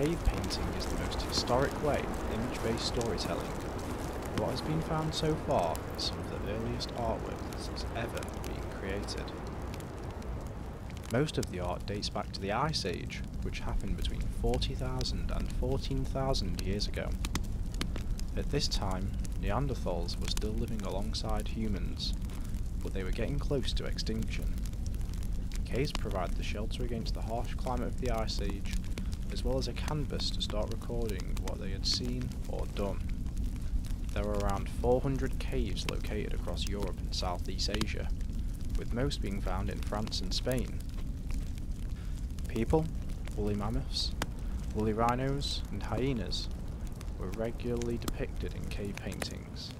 Cave painting is the most historic way of image-based storytelling. What has been found so far is some of the earliest artwork that has ever been created. Most of the art dates back to the Ice Age, which happened between 40,000 and 14,000 years ago. At this time, Neanderthals were still living alongside humans, but they were getting close to extinction. Caves provide the shelter against the harsh climate of the Ice Age, as well as a canvas to start recording what they had seen or done. There are around 400 caves located across Europe and Southeast Asia, with most being found in France and Spain. People, woolly mammoths, woolly rhinos, and hyenas were regularly depicted in cave paintings,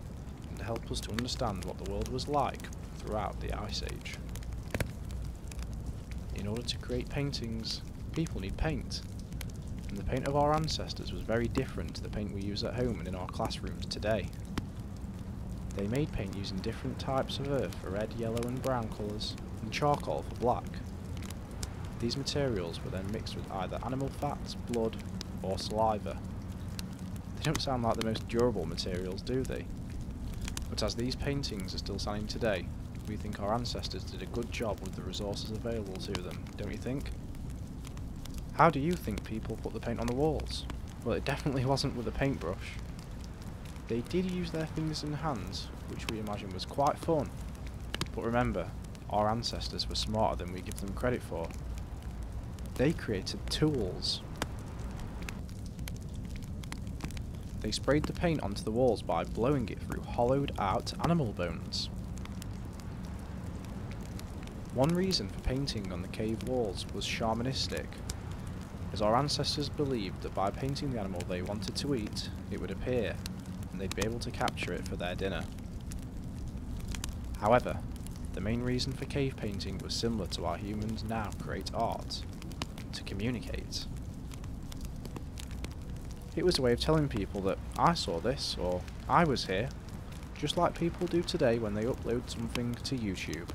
and help us to understand what the world was like throughout the Ice Age. In order to create paintings, people need paint, and the paint of our ancestors was very different to the paint we use at home and in our classrooms today. They made paint using different types of earth for red, yellow and brown colours, and charcoal for black. These materials were then mixed with either animal fats, blood, or saliva. They don't sound like the most durable materials, do they? But as these paintings are still standing today, we think our ancestors did a good job with the resources available to them, don't you think? How do you think people put the paint on the walls? Well, it definitely wasn't with a paintbrush. They did use their fingers and hands, which we imagine was quite fun. But remember, our ancestors were smarter than we give them credit for. They created tools. They sprayed the paint onto the walls by blowing it through hollowed out animal bones. One reason for painting on the cave walls was shamanistic, as our ancestors believed that by painting the animal they wanted to eat, it would appear, and they'd be able to capture it for their dinner. However, the main reason for cave painting was similar to how humans now create art, to communicate. It was a way of telling people that I saw this, or I was here, just like people do today when they upload something to YouTube.